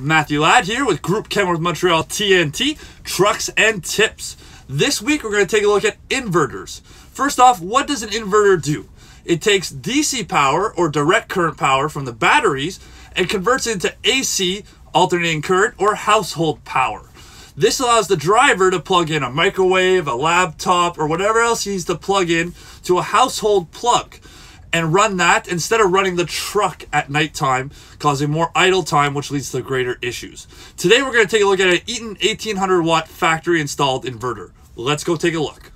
Matthew Ladd here with Group Kenworth Montreal TNT Trucks and Tips. This week we're going to take a look at inverters. First off, what does an inverter do? It takes DC power or direct current power from the batteries and converts it into AC, alternating current, or household power. This allows the driver to plug in a microwave, a laptop, or whatever else he needs to plug in to a household plug and run that instead of running the truck at nighttime, causing more idle time, which leads to greater issues. Today, we're going to take a look at an Eaton 1800 watt factory installed inverter. Let's go take a look.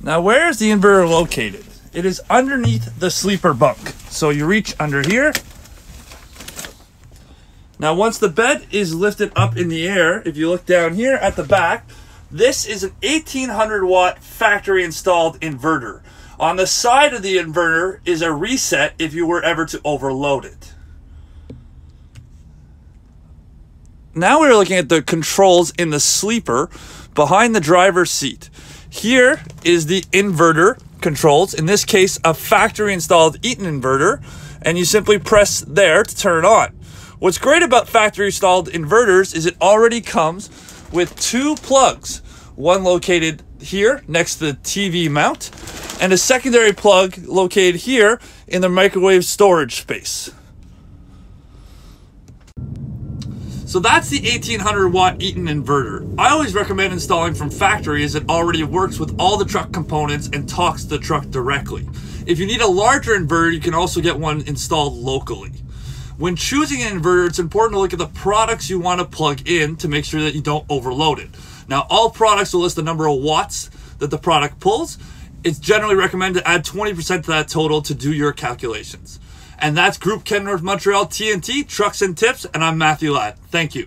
Now, where is the inverter located? It is underneath the sleeper bunk. So you reach under here. Now, once the bed is lifted up in the air, if you look down here at the back, this is an 1800 watt factory installed inverter. On the side of the inverter is a reset if you were ever to overload it. Now we're looking at the controls in the sleeper behind the driver's seat. Here is the inverter controls, in this case, a factory installed Eaton inverter, and you simply press there to turn it on. What's great about factory installed inverters is it already comes with two plugs, one located here next to the TV mount, and a secondary plug located here in the microwave storage space. So that's the 1800 watt Eaton inverter. I always recommend installing from factory as it already works with all the truck components and talks to the truck directly. If you need a larger inverter, you can also get one installed locally. When choosing an inverter, it's important to look at the products you want to plug in to make sure that you don't overload it. Now, all products will list the number of watts that the product pulls, it's generally recommended to add 20% to that total to do your calculations. And that's Group Kenworth Montreal TNT, Trucks and Tips, and I'm Matthew Ladd. Thank you.